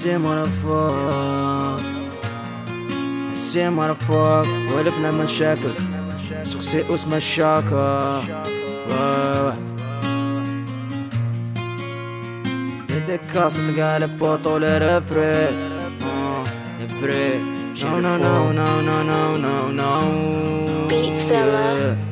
حسين مرفوق حسين مرفوق ولفنا مشاكل شخصي اسمه الشاكا يدك كاس القالب بطول رفري رفري No no no no no no no no Beatfella. Dot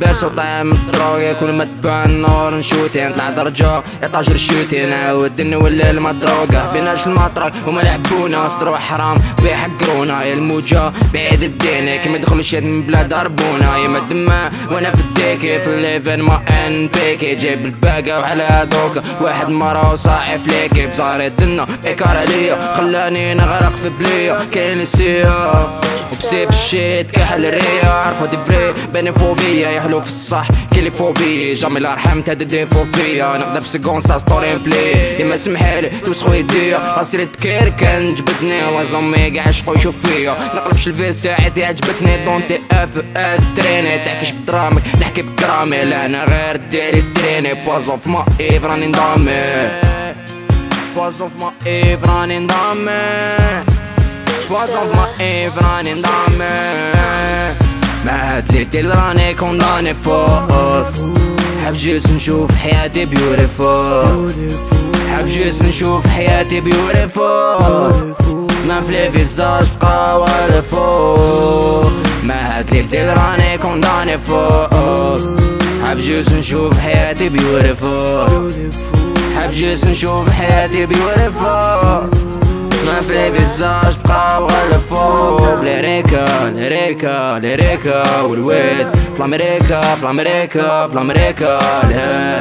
مبارس وطعم الدروغ كل ما تبان نور نشوتي نطلع درجة يطاجر الشوتي نعاود نولي المدروقة بيناش المطرق هما لعبونا صدروا حرام بيحقرونا. يا الموجة بعيد الدين. كيما شاد من بلاد ربونا يا ما دما وأنا في الديكي في الليفن ما ان بيكي جايب الباقة وعلى هادوك واحد مرة وصاحي فليكي بصار يدنا بيكار عليا. خلاني نغرق في بلية. كاين السيا وبسيب الشيت كحل الريا. عرفوا دي فري بيني فوبيا. يحلو في الصح. كيلي فوبي جامي لا رحمت هاد دي فوبيا نقدر في سكون سا ستوري بلي. ديما سمحيلي توسخو يديا. تكير كان جبدني وزامي قاع عشقو يشوف فيا. نقلبش الفيس تاعتي عجبتني. دونتي إف إس تريني. تحكيش بدرامي نحكي بكرامي. لا أنا غير ديري تريني بوزو في ما ايف راني نضامي بوزو في ما ايف راني نضامي بوزو في ما ايف راني نضامي ما هاد لي ديل راني كونداني فوق. حب جلس نشوف حياتي بيوتيفول حب جلس نشوف حياتي بيوتيفول ما في فيزاج بقى ولا فوق. ما هاد لي ديل راني كونداني فوق. حب جلس نشوف حياتي بيوتيفول حب جلس نشوف حياتي بيوتيفول ما في فيزاج بقى ولا فوق. ليريكا ليريكا ليريكا والويد في أمريكا في أمريكا في أمريكا لا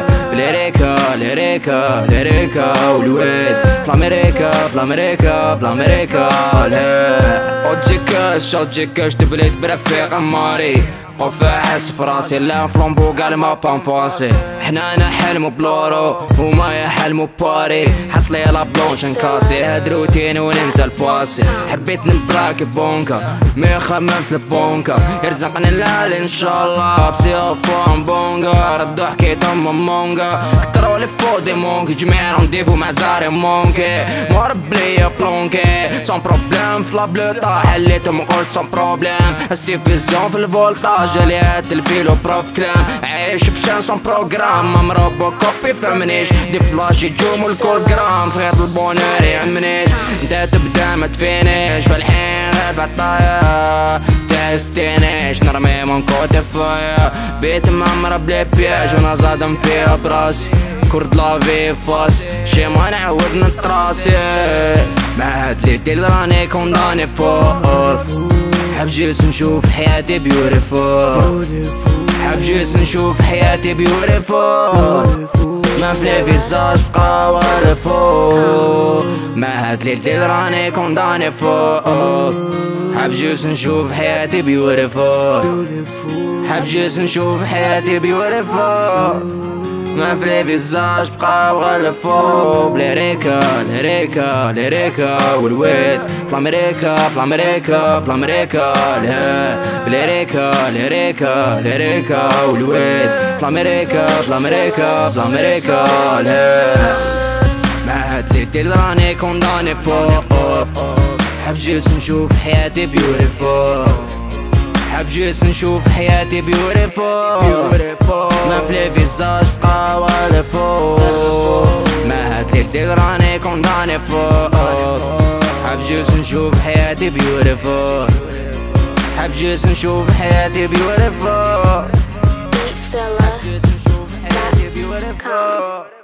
ليريكا ليريكا والويد في أمريكا في أمريكا في أمريكا لا. اوجيكاش اوجيكاش تبليت برفيق عماري وفاحس في راسي لا فلومبو قال ما بانفاسي حنا نحلمو بلورو هما يحلمو باري حط لي لا بلونش نكاسي هاد روتين وننسى الباسي حبيت نبراكي بونكا مي خممت البونكا. يرزقني الليل إن شاء الله بسيفون بونكا. ردو حكيت أم مونكا. كتروا لي فودي مونكي جميع رونديفو مع زاري مونكي مورب ليا بلونكي سون بروبليم في لابلو طاح حليتهم قلت سون بروبليم السيفيزيون في الفولتاج جاليات الفيلو بروف كلام عايش بشان سون بروجرام ممروبو كوبي فهمنيش دي فلاش يجوم الكل جرام خيط البونير يهمنيش انت تبدا ما تفينيش فالحين غير في الطايا تستينيش نرمي من كوتي فايا. بيت ممرة بلي بياج وأنا زادم فيها براسي. كرد لافي فاس شي ما نعود نتراسي. ما هاد لي ديل راني كونداني فوق حب جلس نشوف حياتي بيوتيفول حب جلس نشوف حياتي بيوتيفول ما في فيزاج بقى ولا فوق ما هاد لي ديل راني كونداني فوق. حب جلس نشوف حياتي بيوتيفول حب جلس نشوف حياتي بيوتيفول ما في فيزاج بقى ولا فوق ليريكا ليريكا ليريكا والويد في أمريكا في أمريكا في أمريكا لا ليريكا ليريكا ليريكا والويد في أمريكا في أمريكا في أمريكا لا ما هديت راني كونداني فوق حب جلس نشوف حياتي بيوتيفول نلعب جيس نشوف حياتي بيوريفول بيوريفول ما في فيزاج بقى فوق ما هاتلي بديك راني كون داني فوق. حاب جيس نشوف حياتي بيوريفول حاب جيس نشوف حياتي بيوريفول Big fella, not